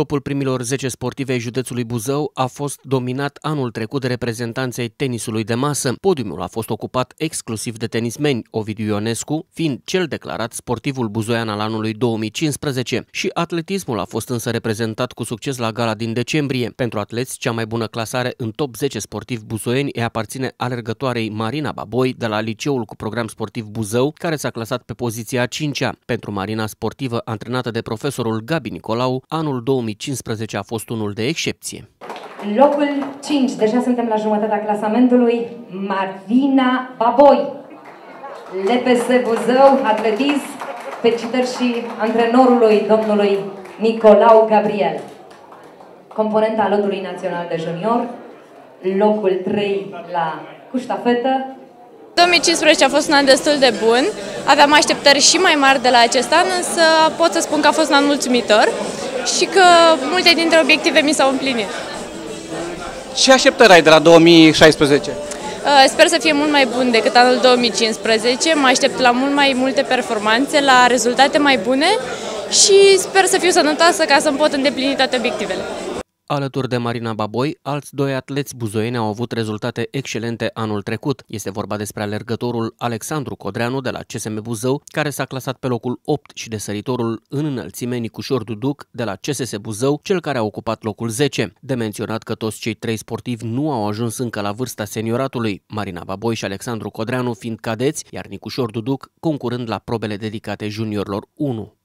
Topul primilor 10 sportive ai județului Buzău a fost dominat anul trecut de reprezentanței tenisului de masă. Podiumul a fost ocupat exclusiv de tenismeni, Ovidiu Ionescu, fiind cel declarat sportivul buzoian al anului 2015 și atletismul a fost însă reprezentat cu succes la gala din decembrie. Pentru atleți, cea mai bună clasare în top 10 sportivi buzoieni îi aparține alergătoarei Marina Baboi de la liceul cu program sportiv Buzău, care s-a clasat pe poziția 5-a. Pentru Marina sportivă antrenată de profesorul Gabi Nicolau, anul 2015 a fost unul de excepție. Locul 5, deja suntem la jumătatea clasamentului, Marina Baboi. LPS Buzău, atletism, felicitări și antrenorului domnului Nicolau Gabriel. Componenta lotului național de junior, locul 3 la cu ștafetă, 2015 a fost un an destul de bun, aveam așteptări și mai mari de la acest an, însă pot să spun că a fost un an mulțumitor și că multe dintre obiective mi s-au împlinit. Ce așteptări ai de la 2016? Uh, sper să fie mult mai bun decât anul 2015, mă aștept la mult mai multe performanțe, la rezultate mai bune și sper să fiu sănătoasă ca să-mi pot îndeplini toate obiectivele. Alături de Marina Baboi, alți doi atleți buzoieni au avut rezultate excelente anul trecut. Este vorba despre alergătorul Alexandru Codreanu de la CSM Buzău, care s-a clasat pe locul 8 și de săritorul în înălțime Nicușor Duduc de la CSS Buzău, cel care a ocupat locul 10. De menționat că toți cei trei sportivi nu au ajuns încă la vârsta senioratului, Marina Baboi și Alexandru Codreanu fiind cadeți, iar Nicușor Duduc concurând la probele dedicate juniorilor 1.